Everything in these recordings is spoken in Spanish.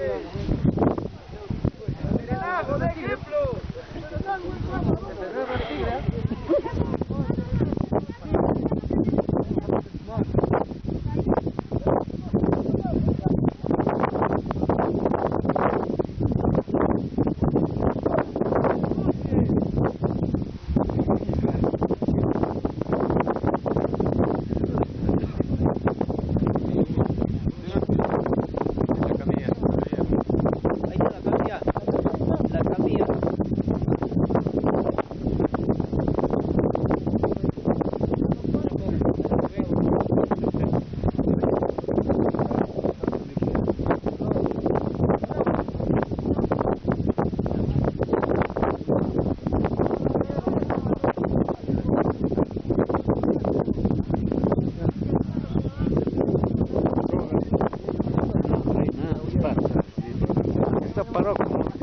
Obrigado. A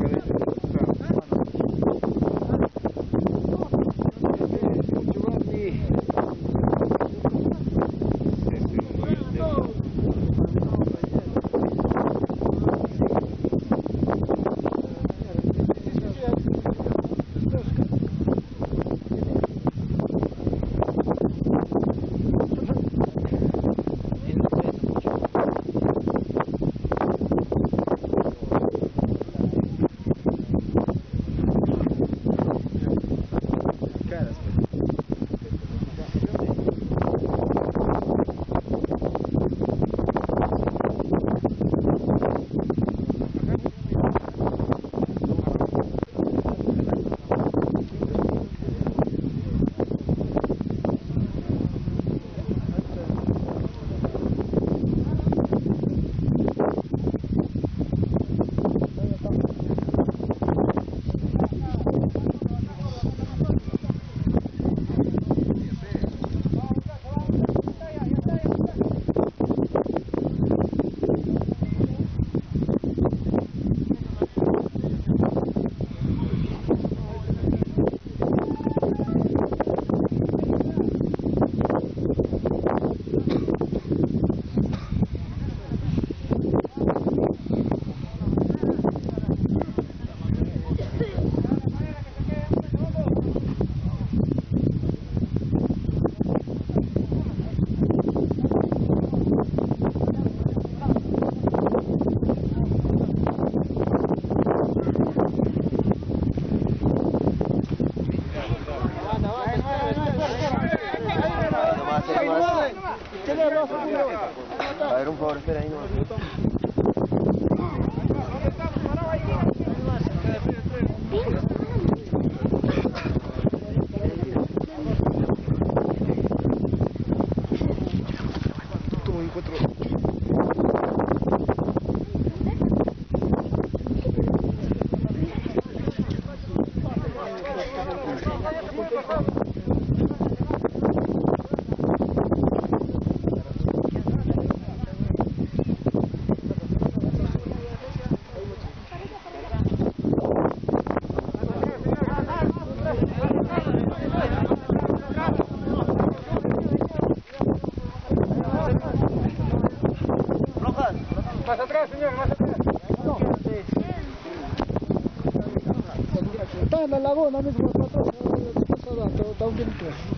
ver, un favor, espera ahí no. Señor, atrás. Está en la laguna mismo, está un